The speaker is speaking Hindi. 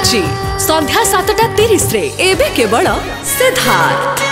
आज सन्ध्या सतटा तीस केवल सिद्धार्थ।